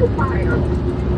to fire.